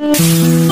Mm-hmm.